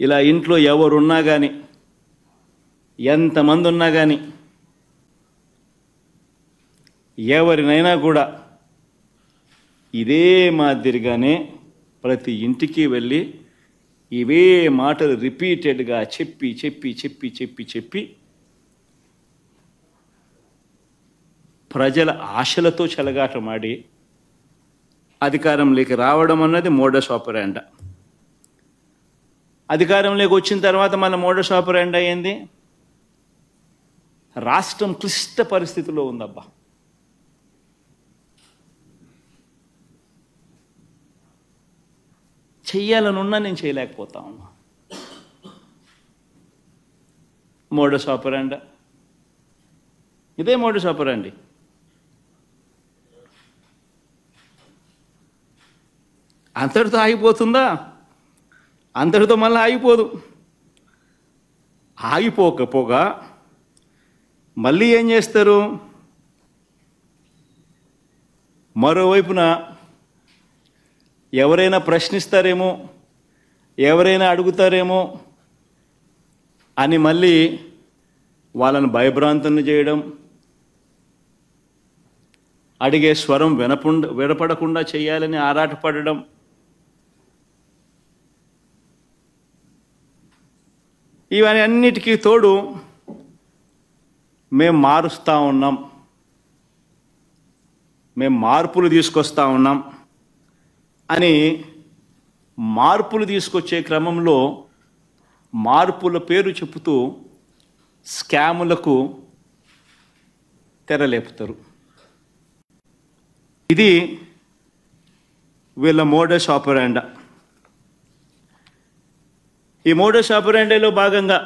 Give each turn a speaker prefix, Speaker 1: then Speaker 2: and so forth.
Speaker 1: ఇలా ఇంట్లో ఎవరున్నా కానీ ఎంతమంది ఉన్నా కానీ ఎవరినైనా కూడా ఇదే మాదిరిగానే ప్రతి ఇంటికి వెళ్ళి ఇవే మాటలు రిపీటెడ్గా చెప్పి చెప్పి చెప్పి చెప్పి చెప్పి ప్రజల ఆశలతో చెలగాటమాడి అధికారంలోకి రావడం అన్నది మోడస్ ఆపరాండా. అధికారంలోకి వచ్చిన తర్వాత మళ్ళీ మోడస్ ఆపరాండ ఏంది రాష్ట్రం క్లిష్ట పరిస్థితిలో ఉందబ్బా. చెయ్యాలనున్నా నేను చేయలేకపోతా ఉన్నా. మోడస్ ఆపరాండ ఇదే మోడస్ అండి అంతటితో ఆగిపోతుందా? అంతటితో మళ్ళీ ఆగిపోదు. ఆగిపోకపోగా మళ్ళీ ఏం చేస్తారు? మరోవైపున ఎవరైనా ప్రశ్నిస్తారేమో ఎవరైనా అడుగుతారేమో అని మళ్ళీ వాళ్ళని భయభ్రాంతులను చేయడం అడిగే స్వరం వినపుండ వినపడకుండా చేయాలని ఆరాటపడడం ఇవన్నీ అన్నిటికీ తోడు మేము మారుస్తూ ఉన్నాం. మేము మార్పులు తీసుకొస్తా ఉన్నాం. అని మార్పులు తీసుకొచ్చే క్రమంలో మార్పుల పేరు చెబుతూ స్కాములకు తెరలేపుతారు. ఇది వీళ్ళ మోడస్ ఆపరాండా. ఈ మోడస్ ఆపరాండాలో భాగంగా